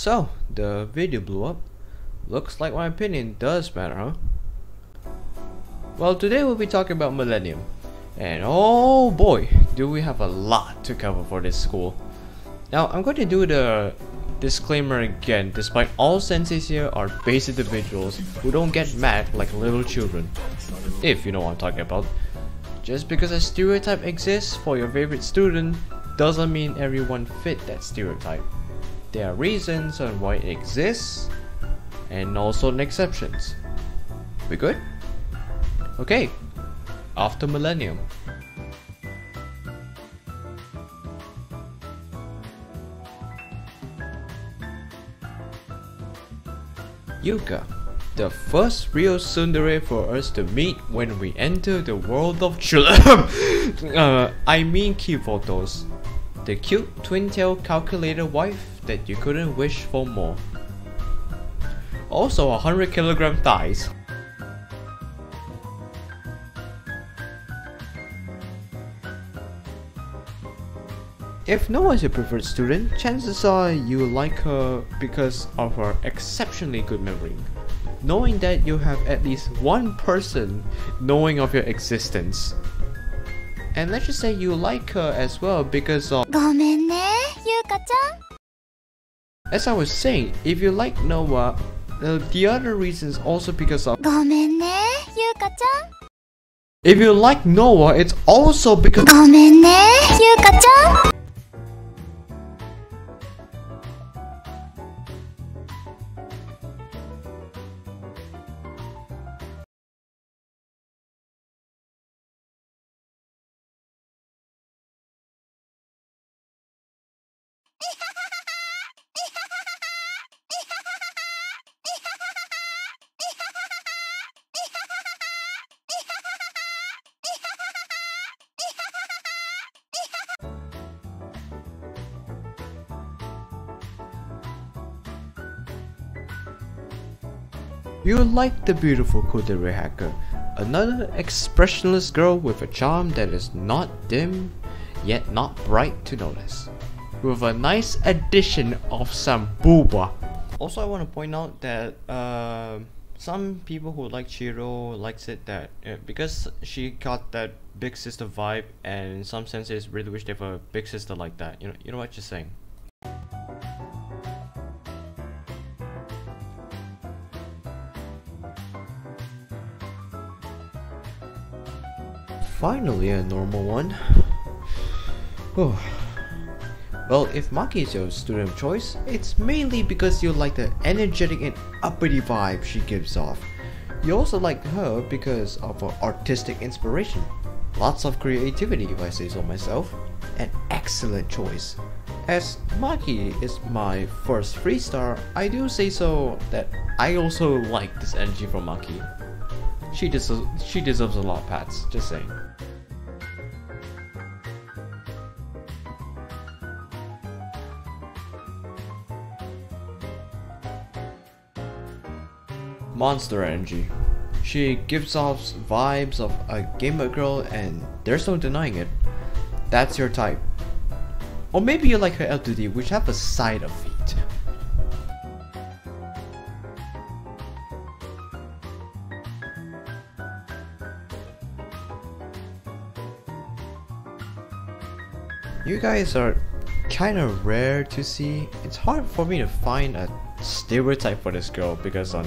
So, the video blew up. Looks like my opinion does matter, huh? Well, today we'll be talking about Millennium. And oh boy, do we have a lot to cover for this school. Now, I'm going to do the disclaimer again, despite all senseis here are base individuals who don't get mad like little children. If you know what I'm talking about. Just because a stereotype exists for your favorite student doesn't mean everyone fit that stereotype. There are reasons on why it exists and also exceptions. We good? Okay, after Millennium. Yuka, the first real tsundere for us to meet when we enter the world of children. uh, I mean cute photos. The cute twin-tail calculator wife that you couldn't wish for more. Also 100 kilogram thighs. If Noah is your preferred student, chances are you like her because of her exceptionally good memory. Knowing that you have at least one person knowing of your existence. And let's just say you like her as well because of ごめんねゆうかちゃん As I was saying, if you like Noah, uh, the other reason is also because of ごめんねゆうかちゃん If you like Noah, it's also because ごめんねゆうかちゃん you like the beautiful Kudere hacker, another expressionless girl with a charm that is not dim, yet not bright to notice. With a nice addition of some booba. Also, I want to point out that uh, some people who like Chihiro likes it that uh, because she got that big sister vibe, and in some senses, really wish they have a big sister like that. You know, you know what you're saying. Finally, a normal one. Oh. Well, if Maki is your student of choice, it's mainly because you like the energetic and uppity vibe she gives off. You also like her because of her artistic inspiration. Lots of creativity, if I say so myself. An excellent choice. As Maki is my first free star, I do say so that I also like this energy from Maki. She deserves she deserves a lot of pats, just saying. Monster Energy. She gives off vibes of a gamer girl and there's no denying it. That's your type. Or maybe you like her L2D which have a side of feet. You guys are kind of rare to see. It's hard for me to find a stereotype for this girl because on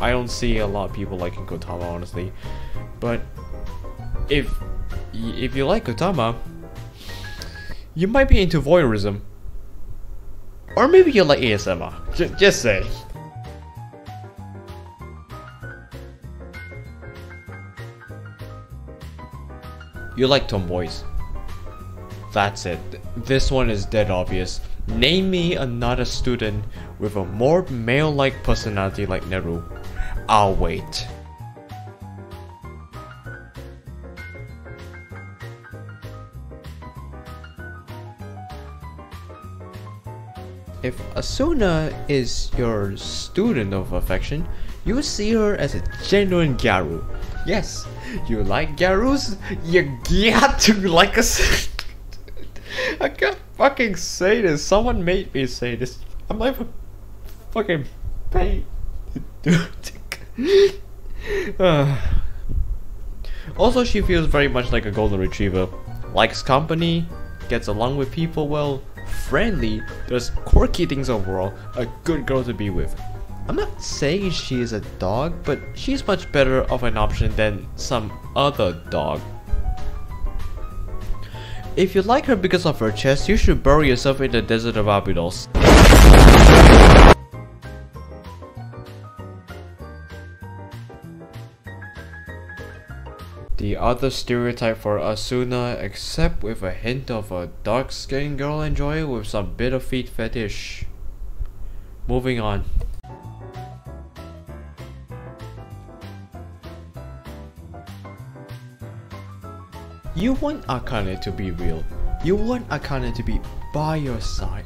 I don't see a lot of people liking Kotama honestly. But if if you like Kotama, you might be into voyeurism. Or maybe you like ASMR. J just say. You like tomboys. That's it. This one is dead obvious. Name me another student with a more male-like personality like Neru. I'll wait. If Asuna is your student of affection, you see her as a genuine Gyaru. Yes, you like Gyarus? You got to like us. I can't fucking say this. Someone made me say this. I'm even fucking pain. Uh. Uh. also, she feels very much like a golden retriever. Likes company, gets along with people well, friendly, does quirky things overall, a good girl to be with. I'm not saying she is a dog, but she's much better of an option than some other dog. If you like her because of her chest, you should bury yourself in the desert of Abydos. The other stereotype for Asuna, except with a hint of a dark-skinned girl enjoyer with some bit of feet fetish. Moving on. You want Akane to be real. You want Akane to be by your side,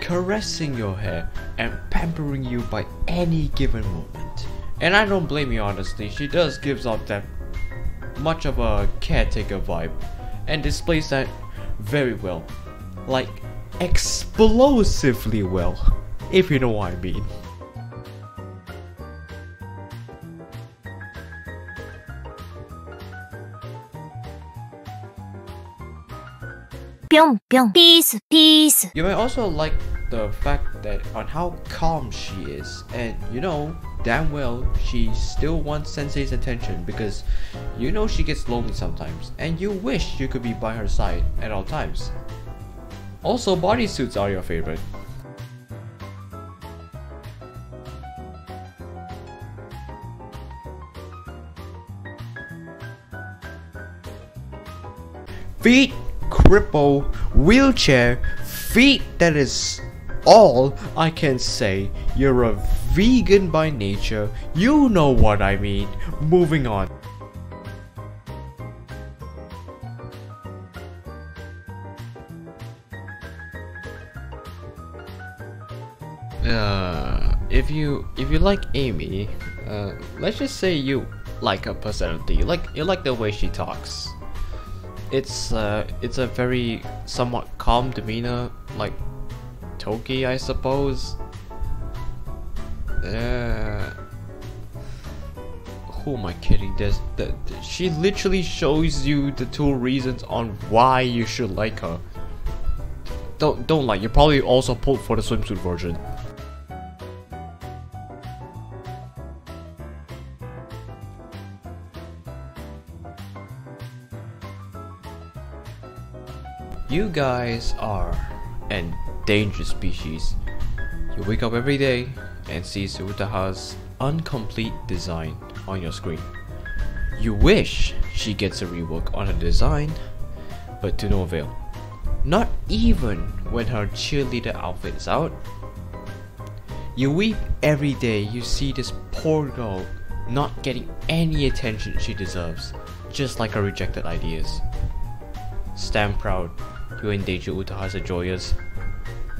caressing your hair and pampering you by any given moment. And I don't blame you honestly, she does gives off that much of a caretaker vibe and displays that very well. Like explosively well, if you know what I mean. Peace, peace. You may also like the fact that on how calm she is, and you know damn well she still wants Sensei's attention because you know she gets lonely sometimes, and you wish you could be by her side at all times. Also, bodysuits are your favorite. Feet cripple, wheelchair, feet that is all I can say. You're a vegan by nature. You know what I mean. Moving on. Uh, if you if you like Eimi, uh, let's just say you like her personality. You like you like the way she talks it's uh, it's a very somewhat calm demeanor, like Toki, I suppose. Uh, who am I kidding? There's the, she literally shows you the two reasons on why you should like her. Don't don't like. You probably also pulled for the swimsuit version. You guys are an endangered species. You wake up every day and see Utaha's incomplete design on your screen. You wish she gets a rework on her design, but to no avail. Not even when her cheerleader outfit is out. You weep every day you see this poor girl not getting any attention she deserves, just like her rejected ideas. Stand proud you endanger Utahasa Joyas.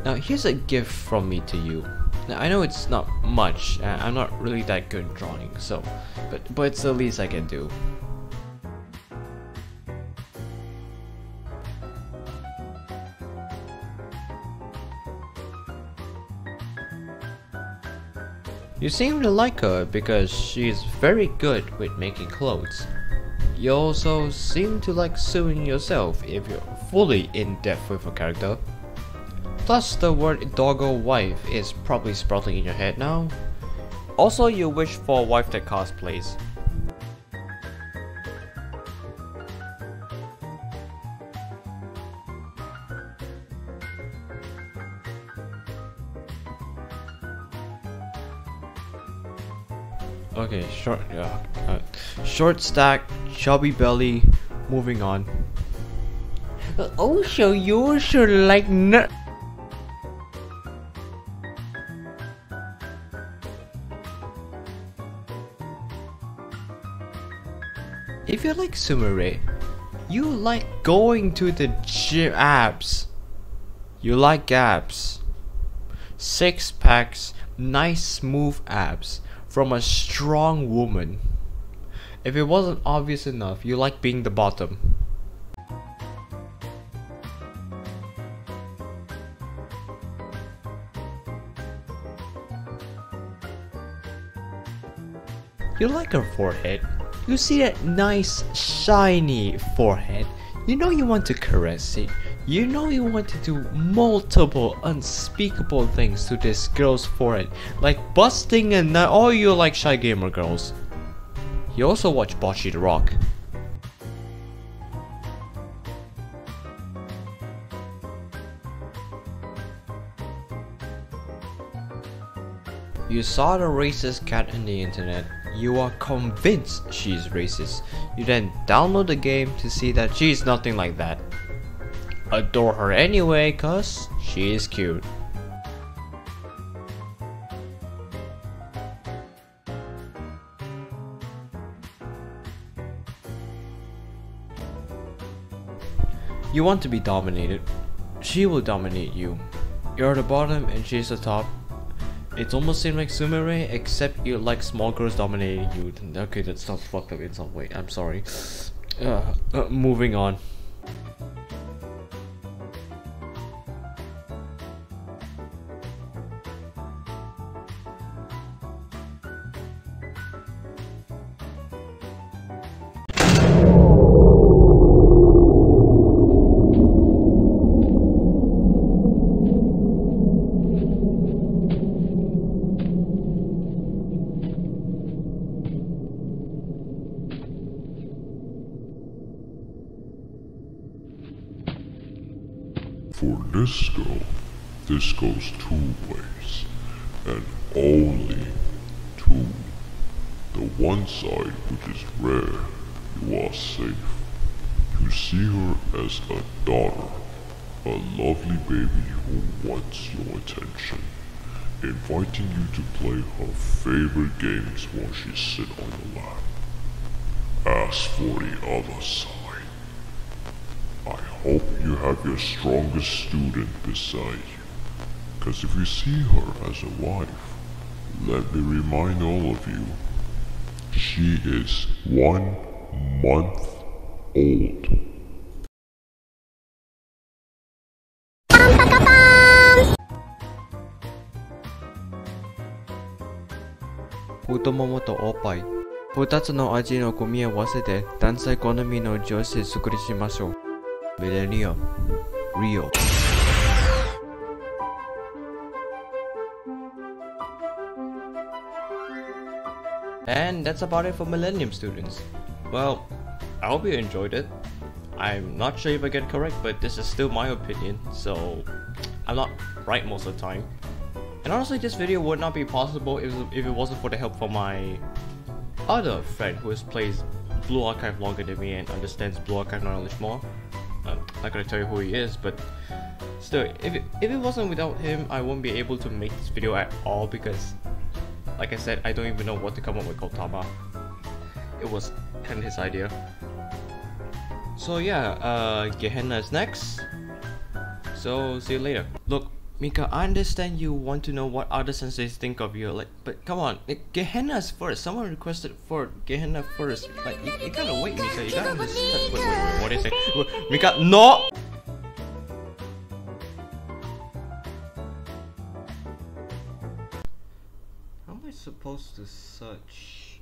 Now here's a gift from me to you. Now I know it's not much, I'm not really that good drawing, so, but, but it's the least I can do. You seem to like her because she's very good with making clothes. You also seem to like sewing yourself if you're fully in depth with a character. Plus the word doggo wife is probably sprouting in your head now. Also you wish for a wife that cosplays. Okay, short, yeah, uh, short stack, chubby belly. Moving on. Oh, so you should like nut. If you like Sumire, you like going to the gym abs. You like abs. Six packs, nice smooth abs from a strong woman. If it wasn't obvious enough, you like being the bottom. You like her forehead. You see that nice, shiny forehead. You know you want to caress it. You know you want to do multiple unspeakable things to this girl's forehead, like busting and all oh, you like shy gamer girls. You also watch Bocchi the Rock. You saw the racist cat on the internet. You are convinced she's racist. You then download the game to see that she's nothing like that. Adore her anyway, cause she is cute. You want to be dominated. She will dominate you. You're the bottom and she's the top. It's almost same like Sumire, except you like small girls dominating you. Okay, that sounds fucked up in some way. I'm sorry. Uh, uh, moving on. This goes two ways, and only two. The one side, which is rare, you are safe. You see her as a daughter, a lovely baby who wants your attention, inviting you to play her favorite games while she sits on your lap. As for the other side, I hope you have your strongest student beside you. Because if you see her as a wife, let me remind all of you, she is one month old. Futomomo to Opai 2つの味の組み合わせで男性好みの女性作りしましょう。Millennium Rio And that's about it for Millennium students. Well, I hope you enjoyed it. I'm not sure if I get correct, but this is still my opinion, so I'm not right most of the time. And honestly, this video would not be possible if, if it wasn't for the help from my other friend who has played Blue Archive longer than me and understands Blue Archive knowledge more. I'm not gonna tell you who he is, but still, if it, if it wasn't without him, I won't be able to make this video at all because, like I said, I don't even know what to come up with Kotama. It was kind of his idea. So yeah, uh, Gehenna is next. So see you later. Look, Mika, I understand you want to know what other senseis think of you, like, but come on, Gehenna is first. Someone requested for Gehenna first. Like, you, you gotta wait, Mika. You gotta understand. Wait, wait, wait, what is it? Mika, no! I supposed to search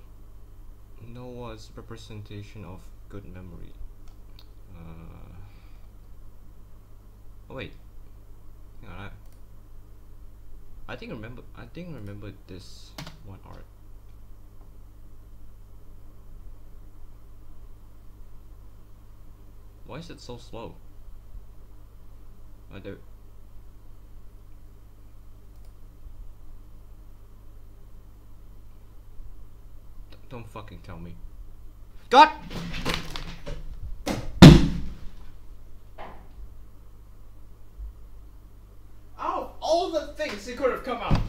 Noah's representation of good memory? Uh, oh wait. Hang on, I, I think I remember I think remember this one art. Why is it so slow? I do Don't fucking tell me. God! Out of all the things it could have come out.